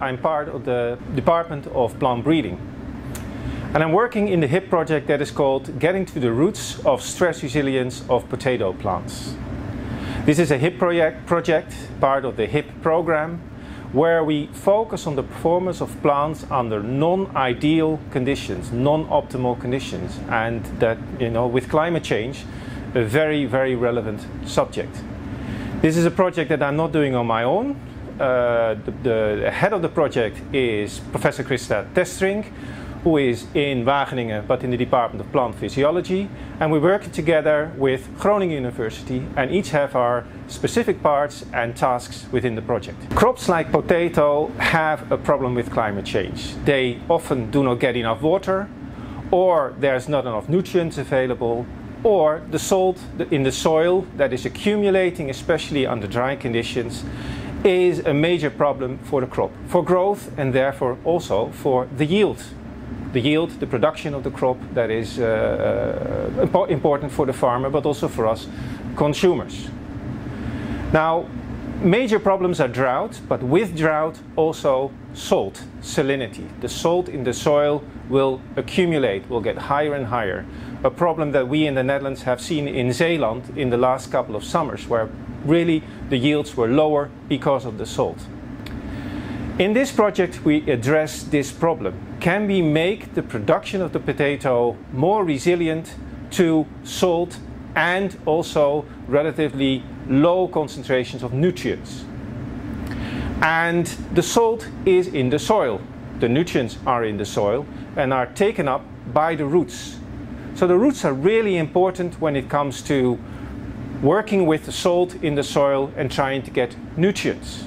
I'm part of the Department of Plant Breeding. And I'm working in the HIP project that is called Getting to the Roots of Stress Resilience of Potato Plants. This is a HIP project, project, part of the HIP program, where we focus on the performance of plants under non-ideal conditions, non-optimal conditions, and that, you know, with climate change, a very, very relevant subject. This is a project that I'm not doing on my own. Uh, the, the, head of the project is Professor Christa Testerink, who is in Wageningen but in the Department of Plant Physiology. And we're working together with Groningen University and each have our specific parts and tasks within the project. Crops like potato have a problem with climate change. They often do not get enough water or there's not enough nutrients available or the salt in the soil that is accumulating, especially under dry conditions, is a major problem for the crop, for growth and therefore also for the yield. The yield, the production of the crop that is uh, uh, important for the farmer but also for us consumers. Now, major problems are drought, but with drought also salt, salinity. The salt in the soil will accumulate, will get higher and higher a problem that we in the Netherlands have seen in Zeeland in the last couple of summers, where really the yields were lower because of the salt. In this project, we address this problem. Can we make the production of the potato more resilient to salt and also relatively low concentrations of nutrients? And the salt is in the soil. The nutrients are in the soil and are taken up by the roots. So the roots are really important when it comes to working with the salt in the soil and trying to get nutrients.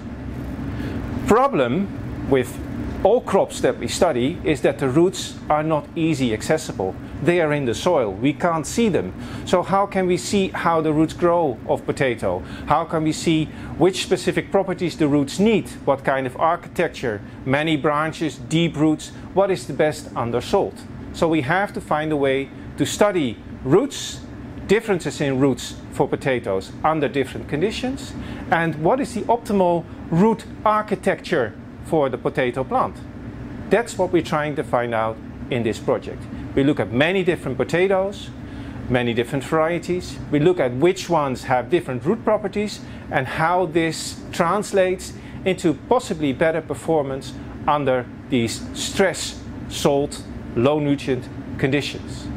Problem with all crops that we study is that the roots are not easy accessible. They are in the soil. We can't see them. So how can we see how the roots grow of potato? How can we see which specific properties the roots need? What kind of architecture? Many branches, deep roots. What is the best under salt? So we have to find a way to study roots, differences in roots for potatoes under different conditions, and what is the optimal root architecture for the potato plant. That's what we're trying to find out in this project. We look at many different potatoes, many different varieties. We look at which ones have different root properties and how this translates into possibly better performance under these stress, salt, low nutrient conditions.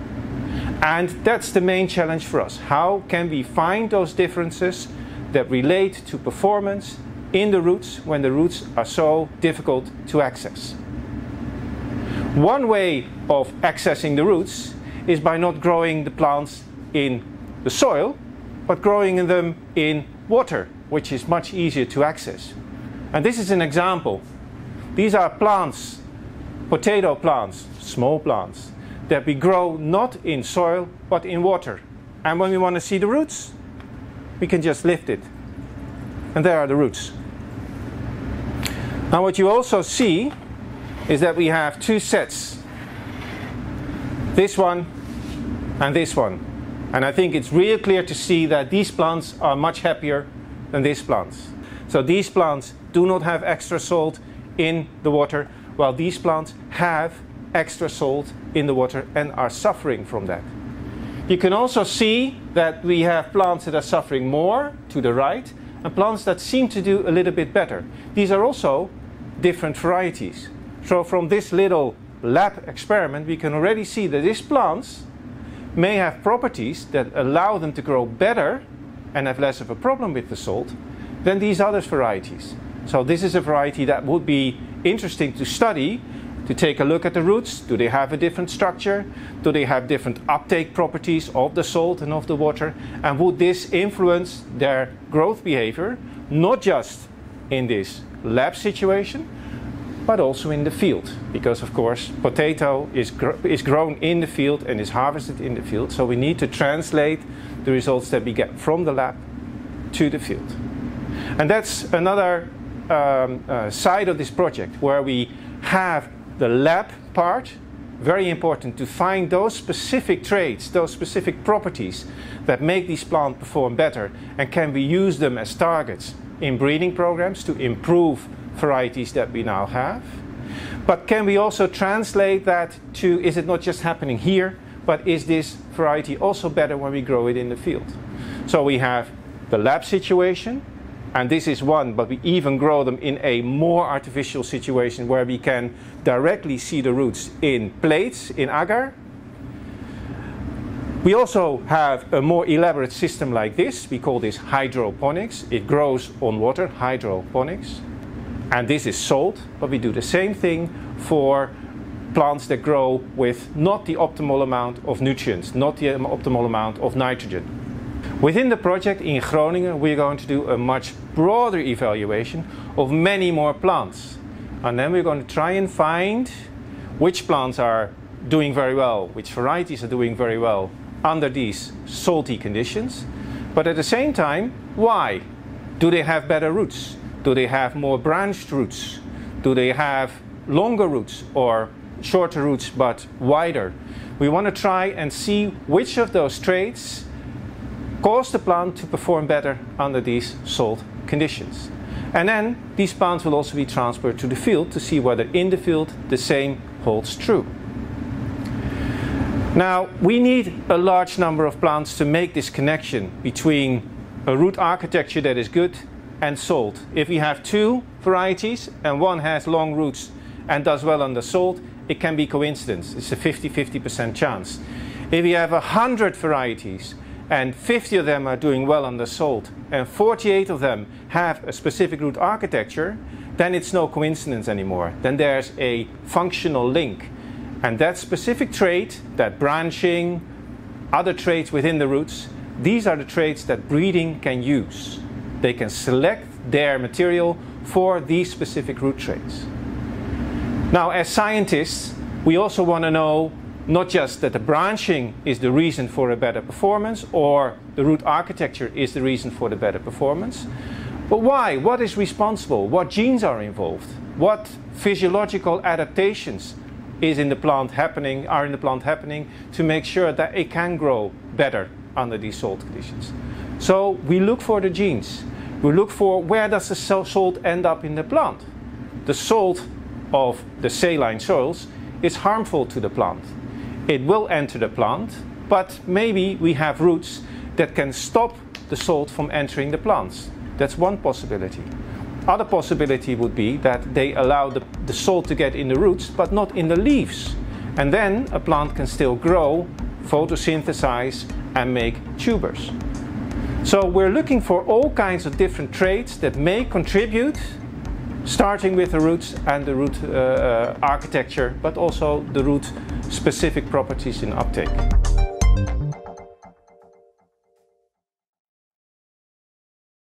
And that's the main challenge for us. How can we find those differences that relate to performance in the roots when the roots are so difficult to access? One way of accessing the roots is by not growing the plants in the soil, but growing them in water, which is much easier to access. And this is an example. These are plants, potato plants, small plants, that we grow not in soil but in water. And when we want to see the roots, we can just lift it. And there are the roots. Now what you also see is that we have two sets. This one and this one. And I think it's real clear to see that these plants are much happier than these plants. So these plants do not have extra salt in the water, while these plants have extra salt in the water and are suffering from that. You can also see that we have plants that are suffering more to the right and plants that seem to do a little bit better. These are also different varieties. So from this little lab experiment we can already see that these plants may have properties that allow them to grow better and have less of a problem with the salt than these other varieties. So this is a variety that would be interesting to study to take a look at the roots. Do they have a different structure? Do they have different uptake properties of the salt and of the water? And would this influence their growth behavior, not just in this lab situation, but also in the field? Because, of course, potato is, gr is grown in the field and is harvested in the field. So we need to translate the results that we get from the lab to the field. And that's another um, uh, side of this project where we have the lab part, very important to find those specific traits, those specific properties that make these plants perform better and can we use them as targets in breeding programs to improve varieties that we now have. But can we also translate that to is it not just happening here, but is this variety also better when we grow it in the field? So we have the lab situation, and this is one, but we even grow them in a more artificial situation where we can directly see the roots in plates, in agar. We also have a more elaborate system like this. We call this hydroponics. It grows on water, hydroponics. And this is salt, but we do the same thing for plants that grow with not the optimal amount of nutrients, not the optimal amount of nitrogen. Within the project in Groningen, we're going to do a much broader evaluation of many more plants. And then we're going to try and find which plants are doing very well, which varieties are doing very well under these salty conditions. But at the same time, why? Do they have better roots? Do they have more branched roots? Do they have longer roots or shorter roots but wider? We want to try and see which of those traits cause the plant to perform better under these salt conditions. And then these plants will also be transferred to the field to see whether in the field the same holds true. Now, we need a large number of plants to make this connection between a root architecture that is good and salt. If we have two varieties and one has long roots and does well under salt, it can be coincidence. It's a 50-50% chance. If you have 100 varieties and 50 of them are doing well under salt and 48 of them have a specific root architecture, then it's no coincidence anymore. Then there's a functional link. And that specific trait, that branching, other traits within the roots, these are the traits that breeding can use they can select their material for these specific root traits. Now, as scientists, we also want to know not just that the branching is the reason for a better performance or the root architecture is the reason for the better performance, but why? What is responsible? What genes are involved? What physiological adaptations is in the plant happening, are in the plant happening to make sure that it can grow better under these salt conditions? So we look for the genes we look for where does the salt end up in the plant. The salt of the saline soils is harmful to the plant. It will enter the plant, but maybe we have roots that can stop the salt from entering the plants. That's one possibility. Other possibility would be that they allow the, the salt to get in the roots, but not in the leaves. And then a plant can still grow, photosynthesize, and make tubers. So we're looking for all kinds of different traits that may contribute, starting with the roots and the root uh, uh, architecture, but also the root specific properties in uptake.